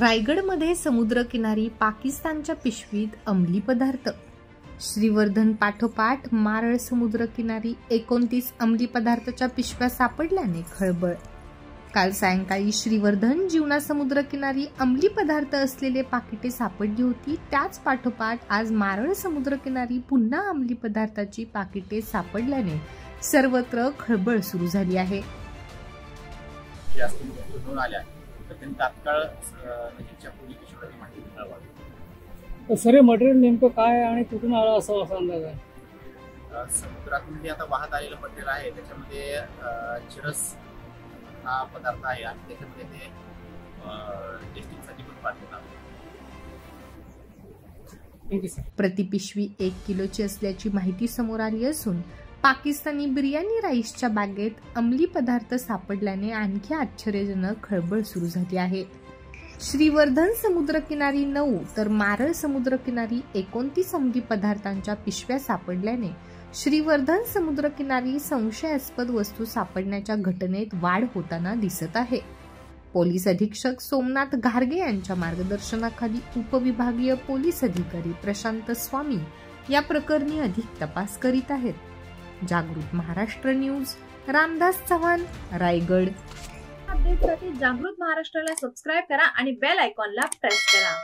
रायगडमध्ये समुद्रकिनारी पाकिस्तानच्या पिशवीत अंमली पदार्थ. श्रीवर्धन पाठोपाठ मारळ समुद्रकिनारी एकोणतीस अंमली पदार्थाच्या पिशव्या सापडल्याने खळबळ. काल सायंकाळी श्रीवर्धन जीवना समुद्रकिनारी अंमली पदार्थ असलेले पाकिटे सापडली होती त्याच पाठोपाठ आज मारळ समुद्रकिनारी पुन्हा अंमली पदार्थाची पाकिटे सापडल्याने सर्वत्र खळबळ सुरू झाली आहे. आल्या तर त्यांनी तात्काळ नजीकच्या पोलीस स्टेशनला माहिती मिळवावी तर सर हे मटेरियल नेमकं काय आहे आणि कुठून आलं असं असा अंदाज आहे? समुद्रातून जे आता वाहत आलेलं मटेरियल आहे त्याच्यामध्ये अ, चिरस हा पदार्थ आहे आणि त्याच्यामध्ये ते टेस्टिंगसाठी पण पाठवतात थँक्यू सर प्रतिपिशवी एक किलोची असल्याची माहिती समोर आली असून पाकिस्तानी बिर्याणी राईसच्या बागेत अंमली पदार्थ सापडल्याने आणखी आश्चर्यजनक खळबळ सुरू झाली आहे. श्रीवर्धन समुद्रकिनारी नऊ तर मारळ समुद्रकिनारी एकोणतीस अंमली पदार्थांच्या पिशव्या सापडल्याने श्रीवर्धन समुद्रकिनारी संशयास्पद वस्तू सापडण्याच्या घटनेत वाढ होताना दिसत आहे. पोलीस अधीक्षक सोमनाथ घारगे यांच्या मार्गदर्शनाखाली उपविभागीय पोलीस अधिकारी प्रशांत स्वामी या प्रकरणी अधिक तपास करीत आहेत. जागृत महाराष्ट्र न्यूज रामदास चव्हाण रायगड. अपडेटसाठी जागृत महाराष्ट्राला सबस्क्राईब करा आणि बेल आयकॉनला प्रेस करा.